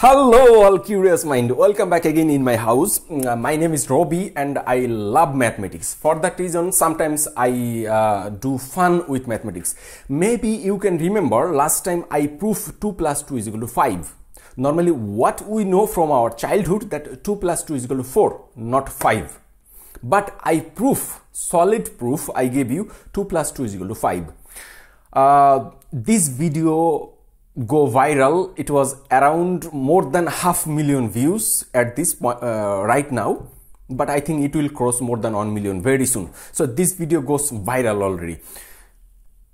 Hello, all curious mind. Welcome back again in my house. Uh, my name is Robbie, and I love mathematics. For that reason, sometimes I uh, do fun with mathematics. Maybe you can remember last time I proved 2 plus 2 is equal to 5. Normally, what we know from our childhood that 2 plus 2 is equal to 4, not 5. But I proof, solid proof, I gave you 2 plus 2 is equal to 5. Uh, this video go viral it was around more than half million views at this point uh, right now. But i think it will cross more than 1 million very soon. So this video goes viral already.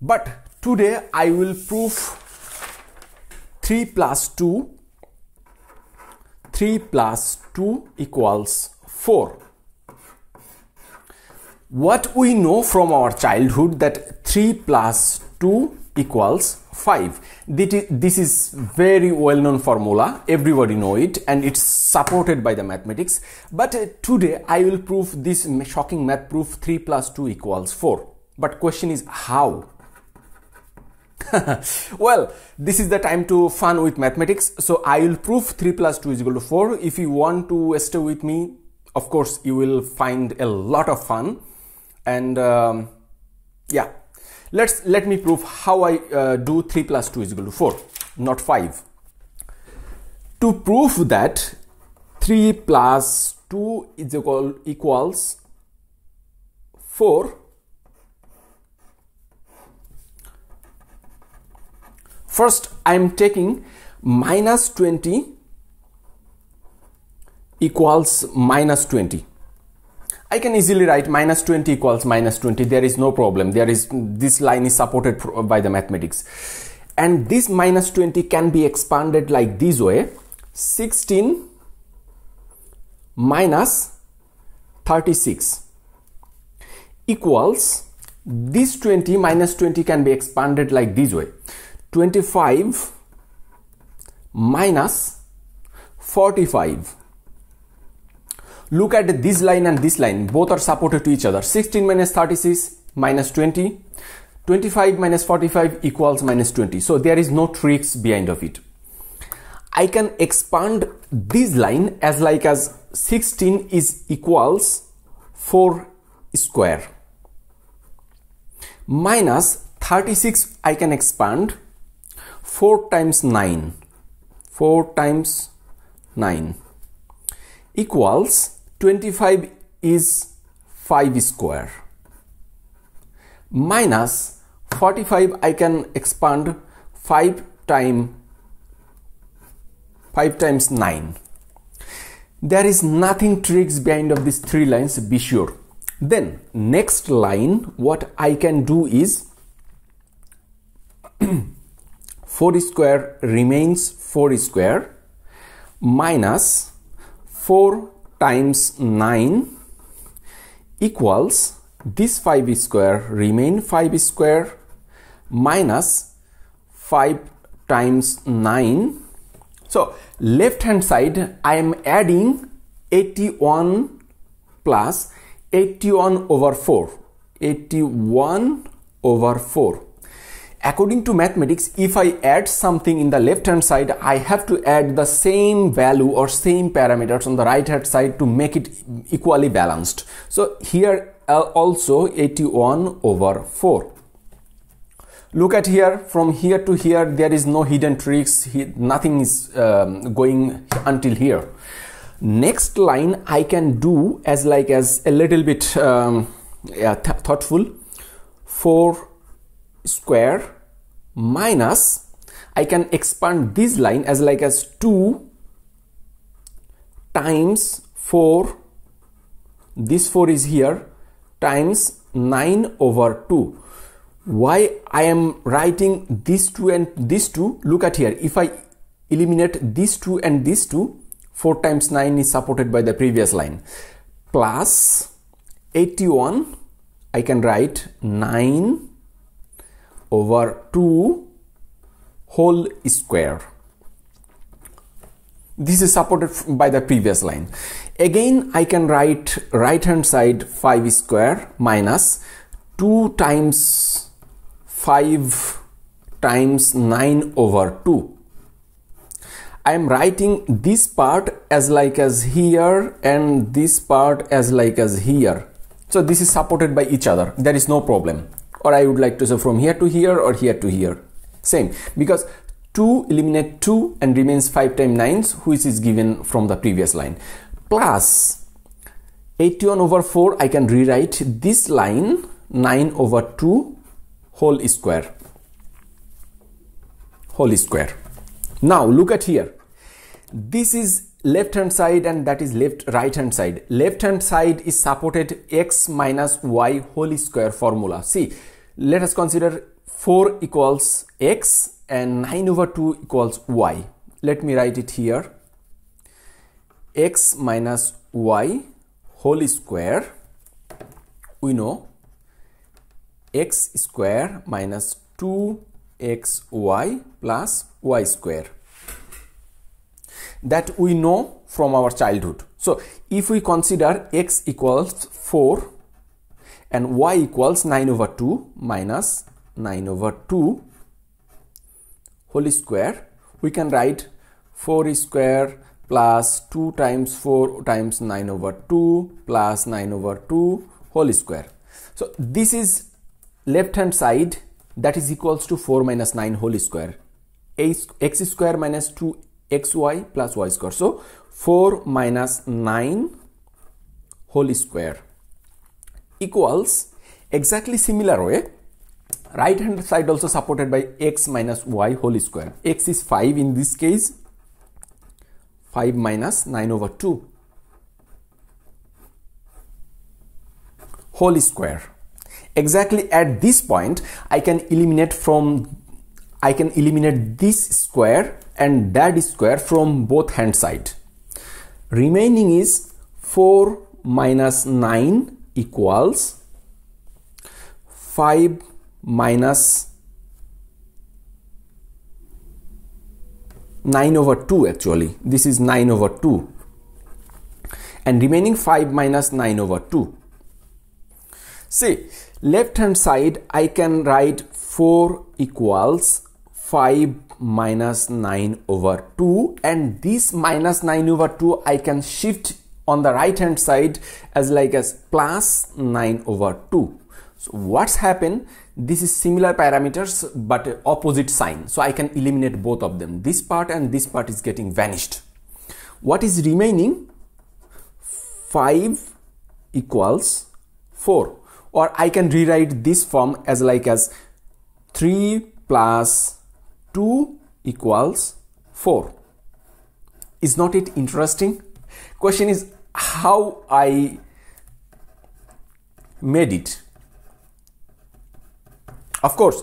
But today i will prove 3 plus 2 3 plus 2 equals 4 what we know from our childhood that 3 plus 2 equals 5 this is very well known formula. Everybody know it and it's supported by the mathematics. But uh, today i will prove this shocking math proof 3 plus 2 equals 4 but question is how? Well this is the time to fun with mathematics. So i will prove 3 plus 2 is equal to 4 if you want to stay with me of course you will find a lot of fun. And um, yeah let's let me prove how I uh, do 3 plus 2 is equal to 4 not 5 to prove that 3 plus 2 is equal equals 4 first I am taking minus 20 equals minus 20 I can easily write minus 20 equals minus 20. There is no problem. There is this line is supported by the mathematics. And this minus 20 can be expanded like this way. 16 minus 36 equals this 20 minus 20 can be expanded like this way. 25 minus 45 look at this line and this line. Both are supported to each other. 16 minus 36 minus 20 25 minus 45 equals minus 20 so there is no tricks behind of it. I can expand this line as like as 16 is equals 4 square. Minus 36 i can expand 4 times 9 4 times 9 equals 25 is 5 square. Minus 45 I can expand 5 time 5 times 9 there is nothing tricks behind of these three lines be sure. Then next line what I can do is 4 square remains 4 square minus 4 times 9 equals this 5 square remain 5 square minus 5 times 9 so left hand side I am adding 81 plus 81 over 4 81 over 4 according to mathematics if i add something in the left hand side i have to add the same value or same parameters on the right hand side to make it equally balanced. So here uh, also 81 over 4 look at here from here to here there is no hidden tricks. Nothing is um, going until here. Next line i can do as like as a little bit um, yeah, th thoughtful. 4 square minus I can expand this line as like as 2 times 4 this 4 is here times 9 over 2 why I am writing this 2 and this 2 look at here. If I eliminate this 2 and this 2 4 times 9 is supported by the previous line. Plus 81 I can write 9 over 2 whole square this is supported by the previous line again I can write right hand side 5 square minus 2 times 5 times 9 over 2 I am writing this part as like as here and this part as like as here. So this is supported by each other. There is no problem. Or I would like to say from here to here or here to here. Same. Because 2 eliminate 2 and remains 5 times 9 which is given from the previous line. Plus 81 over 4 I can rewrite this line 9 over 2 whole square. Whole square. Now look at here. This is left hand side and that is left right hand side. Left hand side is supported x minus y whole square formula. See let us consider 4 equals x and 9 over 2 equals y. Let me write it here. x minus y whole square we know x square minus 2xy plus y square that we know from our childhood. So if we consider x equals 4 and y equals 9 over 2 minus 9 over 2 whole square, we can write 4 square plus 2 times 4 times 9 over 2 plus 9 over 2 whole square. So this is left hand side that is equals to 4 minus 9 whole square. x square minus 2 xy plus y square. So 4 minus 9 whole square equals exactly similar way. Right hand side also supported by x minus y whole square. X is 5 in this case. 5 minus 9 over 2 whole square. Exactly at this point I can eliminate from I can eliminate this square and that square from both hand side. Remaining is 4 minus 9 equals 5 minus 9 over 2 actually. This is 9 over 2 and remaining 5 minus 9 over 2. See left hand side I can write 4 equals 5 minus 9 over 2 and this minus 9 over 2 I can shift on the right hand side as like as plus 9 over 2. So what's happened? This is similar parameters but opposite sign. So I can eliminate both of them. This part and this part is getting vanished. What is remaining? 5 equals 4 or I can rewrite this form as like as 3 plus 2 equals 4. Is not it interesting? Question is how I made it. Of course,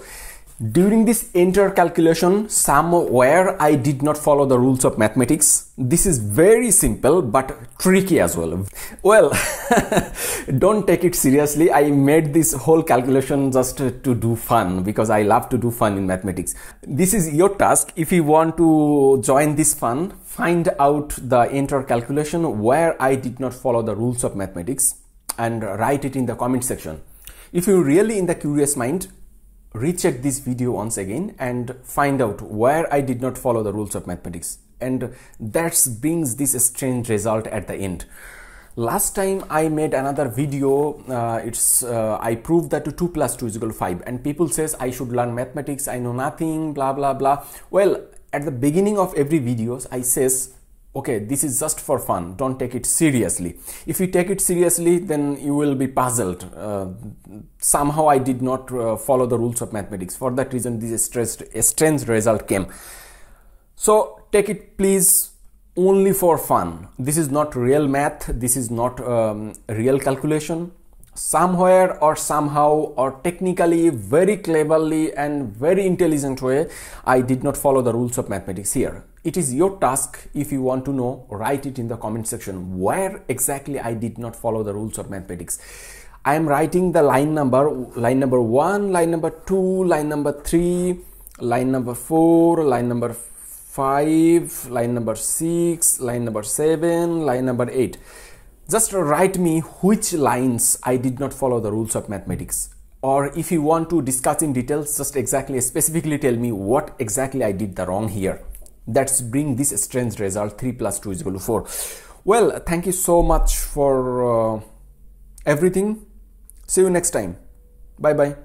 during this entire calculation, somewhere I did not follow the rules of mathematics. This is very simple but tricky as well. Well, don't take it seriously. I made this whole calculation just to do fun because I love to do fun in mathematics. This is your task. If you want to join this fun, find out the entire calculation where I did not follow the rules of mathematics and write it in the comment section. If you're really in the curious mind, recheck this video once again and find out where I did not follow the rules of mathematics. And that brings this strange result at the end. Last time I made another video uh, it's uh, I proved that 2 plus 2 is equal to 5 and people says I should learn mathematics I know nothing blah blah blah. Well at the beginning of every videos I says okay this is just for fun. Don't take it seriously. If you take it seriously then you will be puzzled. Uh, somehow i did not uh, follow the rules of mathematics. For that reason this stressed, strange result came. So take it please only for fun. This is not real math. This is not um, real calculation. Somewhere or somehow or technically very cleverly and very intelligent way i did not follow the rules of mathematics here it is your task if you want to know write it in the comment section where exactly i did not follow the rules of mathematics i am writing the line number line number 1 line number 2 line number 3 line number 4 line number 5 line number 6 line number 7 line number 8 just write me which lines I did not follow the rules of mathematics. Or if you want to discuss in details, just exactly specifically tell me what exactly I did the wrong here. That's bring this strange result 3 plus 2 is equal to 4 well thank you so much for uh, everything. See you next time. Bye bye